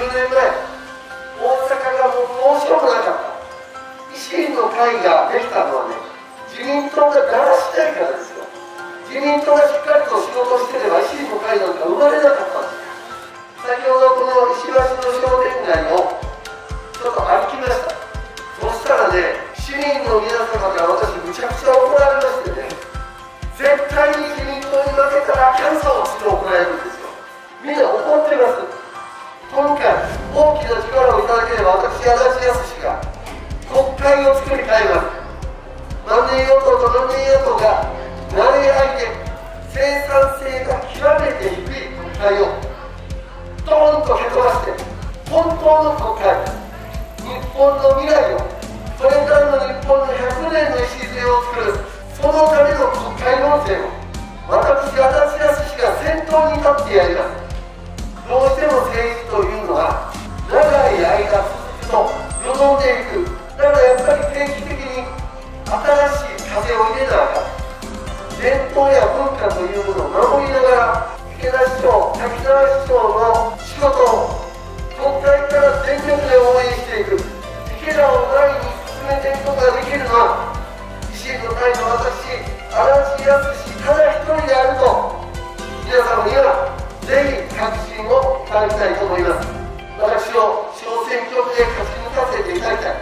10年前大阪がもう面白くなかった。維新の会ができたのはね自民党がだらしないからですよ。自民党がしっかりと仕事してれば維新の会なんか生まれなかった。マネーオとマネ与党がマネー生産性が極めて低い国会をドーンとへこまして本当の国会日本の未来をこれからの日本の100年の礎を作るそのための国会論戦を私足立康が先頭に立ってやります。というものを守りながら池田市長滝沢市長の仕事を国会から全力で応援していく池田を前に進めていくことができるのは維新の会の私足立康ただ一人であると皆様にはぜひ確信をいただきたいと思います私を小選挙区で勝ち抜かせていただきたい。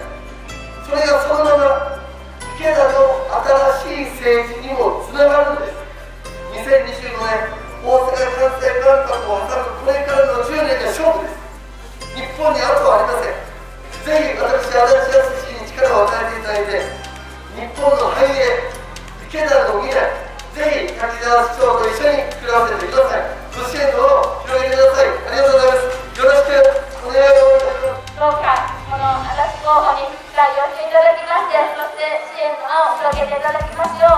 それがそのまま池田の新しい政治にもつながる。関西万博を挟むこれからの10年が勝負です日本に後はありませんぜひ私足立康に力を与えていただいて日本の繁栄池田の未来ぜひ滝沢市長と一緒に作らせてくださいご支援を広げてくださいありがとうございますよろしくお願いをいたしますどうかこの足立候補に採用していただきましてそして支援の輪を広げていただきますよう